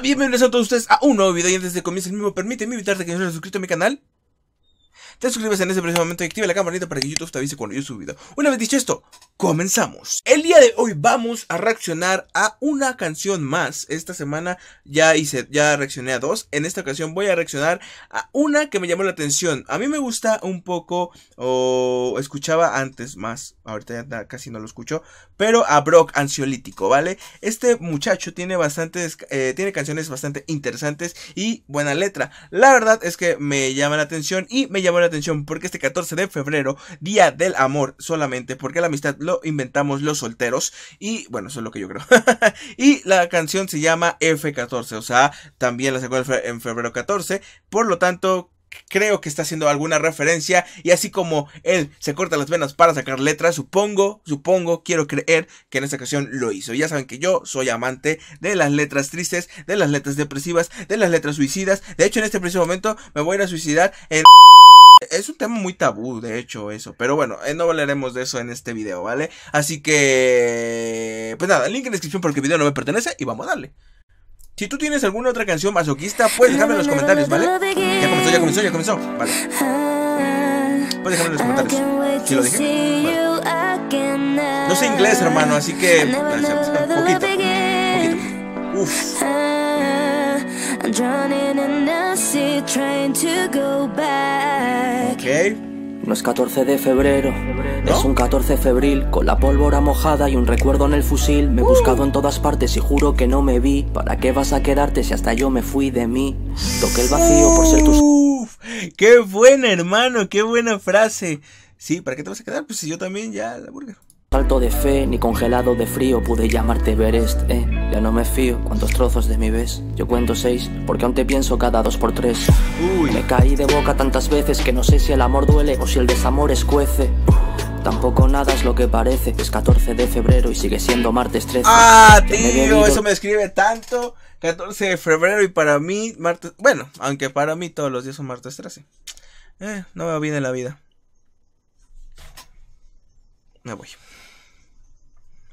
Bienvenidos a todos ustedes a un nuevo video y antes de comenzar el mismo permíteme invitarte que no hayas suscrito a mi canal te suscribes en ese preciso momento y activa la campanita para que YouTube te avise cuando yo video. Una vez dicho esto, comenzamos. El día de hoy vamos a reaccionar a una canción más. Esta semana ya hice, ya reaccioné a dos. En esta ocasión voy a reaccionar a una que me llamó la atención. A mí me gusta un poco, o escuchaba antes más, ahorita ya casi no lo escucho, pero a Brock Ansiolítico, ¿vale? Este muchacho tiene bastantes, eh, tiene canciones bastante interesantes y buena letra. La verdad es que me llama la atención y me llama la atención porque este 14 de febrero, día del amor solamente, porque la amistad lo inventamos los solteros y bueno, eso es lo que yo creo. y la canción se llama F14, o sea, también la sacó en febrero 14, por lo tanto creo que está haciendo alguna referencia y así como él se corta las venas para sacar letras, supongo, supongo, quiero creer que en esta ocasión lo hizo. Ya saben que yo soy amante de las letras tristes, de las letras depresivas, de las letras suicidas. De hecho, en este preciso momento me voy a ir a suicidar en es un tema muy tabú, de hecho, eso. Pero bueno, eh, no hablaremos de eso en este video, ¿vale? Así que... Pues nada, link en descripción porque el video no me pertenece y vamos a darle. Si tú tienes alguna otra canción masoquista, puedes dejarme en los comentarios, ¿vale? Ya comenzó, ya comenzó, ya comenzó. Vale. Puedes dejarme en los comentarios. Si lo dije. Vale. No sé inglés, hermano, así que... Poquito. Poquito. Uf. No es 14 de febrero, es un 14 febril, con la pólvora mojada y un recuerdo en el fusil. Me he buscado en todas partes y juro que no me vi. ¿Para qué vas a quedarte si hasta yo me fui de mí? Toqué el vacío por ser tus. Uf, ¡Qué buena, hermano! ¡Qué buena frase! Sí, ¿para qué te vas a quedar? Pues si yo también ya la burger. Salto de fe, ni congelado de frío pude llamarte Everest, eh. Ya no me fío, cuántos trozos de mi ves. Yo cuento seis, porque aún te pienso cada dos por tres. Uy. Me caí de boca tantas veces que no sé si el amor duele o si el desamor escuece. Tampoco nada es lo que parece. Es 14 de febrero y sigue siendo martes 13. ¡Ah, tío! Eso me escribe tanto. 14 de febrero y para mí, martes. Bueno, aunque para mí todos los días son martes 13. Eh, no me viene la vida. Me voy.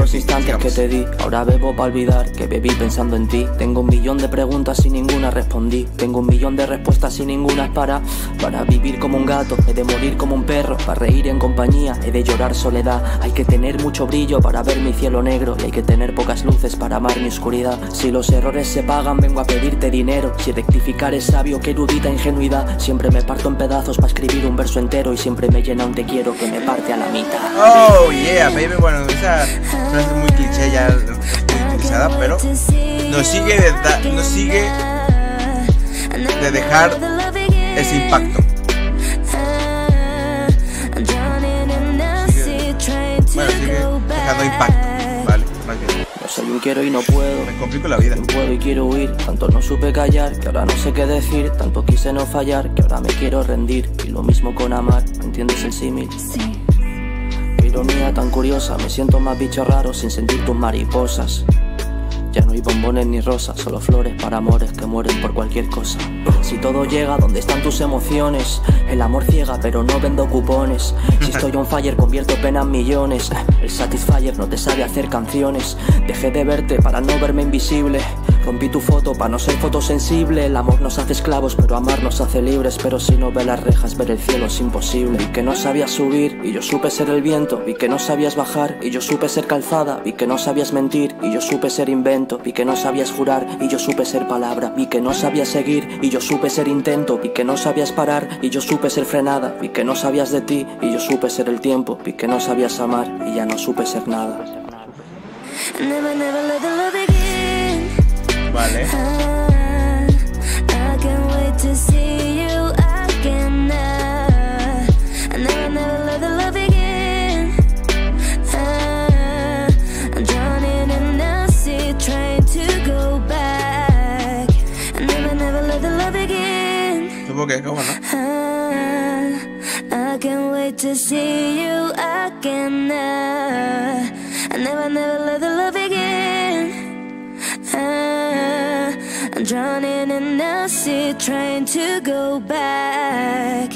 Los instantes que te di, ahora bebo para olvidar que bebí pensando en ti. Tengo un millón de preguntas y ninguna respondí. Tengo un millón de respuestas y ninguna para para vivir como un gato. He de morir como un perro, para reír en compañía. He de llorar soledad. Hay que tener mucho brillo para ver mi cielo negro y hay que tener pocas luces para amar mi oscuridad. Si los errores se pagan, vengo a pedirte dinero. Si rectificar es sabio, qué erudita ingenuidad. Siempre me parto en pedazos para escribir un verso entero y siempre me llena un te quiero que me parte a la mitad. Oh yeah, baby, bueno, esa frase muy cliché ya utilizada, pero nos sigue de, nos sigue de dejar ese impacto. bueno, sigue dejando impacto, vale, más bien. No soy un quiero y no puedo. Me complico la vida. No puedo y quiero huir. Tanto no supe callar, que ahora no sé qué decir. Tanto quise no fallar, que ahora me quiero rendir. Y lo mismo con amar, ¿me entiendes el símil? Sí ironía tan curiosa, me siento más bicho raro sin sentir tus mariposas. Ya no hay bombones ni rosas, solo flores para amores que mueren por cualquier cosa. Si todo llega, ¿dónde están tus emociones? El amor ciega, pero no vendo cupones. Si estoy on fire, convierto pena en millones. El Satisfyer no te sabe hacer canciones. Dejé de verte para no verme invisible. Rompí tu foto para no ser fotosensible. El amor nos hace esclavos, pero amar nos hace libres. Pero si no ve las rejas, ver el cielo es imposible. Y que no sabías subir, y yo supe ser el viento. Y que no sabías bajar, y yo supe ser calzada. Y que no sabías mentir, y yo supe ser invento. Vi que no sabías jurar, y yo supe ser palabra. Vi que no sabías seguir, y yo supe ser intento. Vi que no sabías parar, y yo supe ser frenada. Vi que no sabías de ti, y yo supe ser el tiempo. Vi que no sabías amar, y ya no supe ser nada. Vale. Supongo que cómo no. I can't wait to see you again. I never, never let the love begin. I'm drowning in the sea, trying to go back.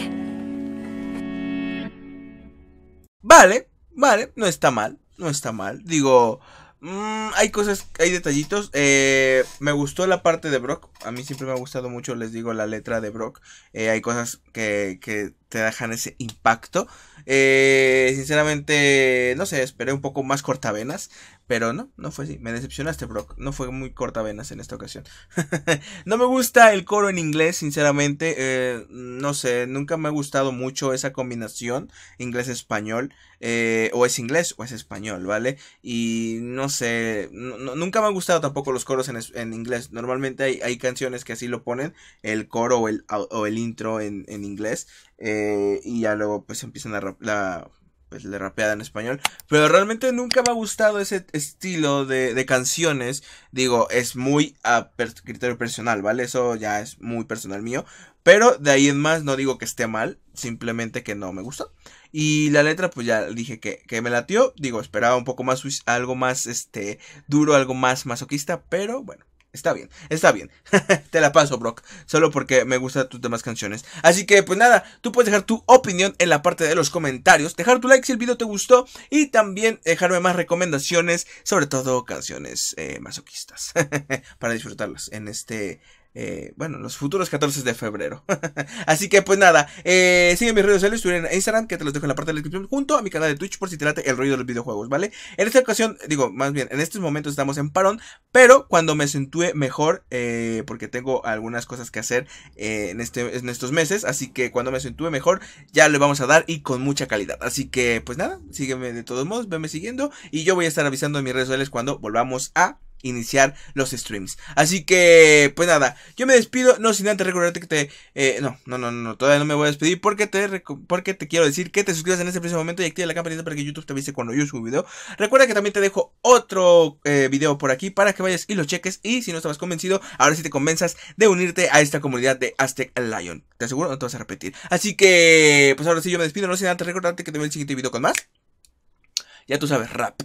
Vale, vale, no está mal, no está mal. Digo, Mm, hay cosas, hay detallitos. Eh, me gustó la parte de Brock. A mí siempre me ha gustado mucho, les digo, la letra de Brock. Eh, hay cosas que, que, te dejan ese impacto. Eh, sinceramente, no sé, esperé un poco más cortavenas. Pero no, no fue así. Me decepcionaste, Brock. No fue muy cortavenas en esta ocasión. no me gusta el coro en inglés, sinceramente. Eh, no sé, nunca me ha gustado mucho esa combinación inglés-español. Eh, o es inglés o es español, ¿vale? Y no sé, nunca me han gustado tampoco los coros en, inglés. Normalmente hay, canciones que así lo ponen, el coro o el, o el intro en, en inglés. Eh, y ya luego pues empiezan a la, pues le rapeada en español. Pero realmente nunca me ha gustado ese estilo de, de canciones. Digo, es muy a criterio personal, ¿vale? Eso ya es muy personal mío. Pero de ahí en más no digo que esté mal, simplemente que no me gustó. Y la letra, pues ya dije que, que me latió. Digo, esperaba un poco más, algo más, este, duro, algo más masoquista, pero bueno. Está bien, está bien. Te la paso, Brock. Solo porque me gustan tus demás canciones. Así que, pues nada, tú puedes dejar tu opinión en la parte de los comentarios. Dejar tu like si el video te gustó. Y también dejarme más recomendaciones. Sobre todo canciones eh, masoquistas. para disfrutarlas en este eh, bueno, los futuros 14 de febrero. Así que pues nada, eh, sigue mis redes sociales, estoy en Instagram, que te los dejo en la parte de la descripción, junto a mi canal de Twitch por si te late el rollo de los videojuegos, ¿vale? En esta ocasión, digo, más bien, en estos momentos estamos en parón, pero cuando me sentúe mejor, eh, porque tengo algunas cosas que hacer eh, en, este, en estos meses, así que cuando me sentúe mejor, ya le vamos a dar y con mucha calidad. Así que pues nada, sígueme de todos modos, venme siguiendo y yo voy a estar avisando en mis redes sociales cuando volvamos a iniciar los streams. Así que, pues nada, yo me despido, no sin antes recordarte que te... Eh, no, no, no, no, todavía no me voy a despedir porque te, porque te quiero decir que te suscribas en este preciso momento y active la campanita para que YouTube te avise cuando yo subo video. Recuerda que también te dejo otro eh, video por aquí para que vayas y lo cheques y si no estabas convencido, ahora sí te convenzas de unirte a esta comunidad de Aztec Lion. Te aseguro, no te vas a repetir. Así que, pues ahora sí yo me despido, no sin antes recordarte que te veo el siguiente video con más. Ya tú sabes, rap.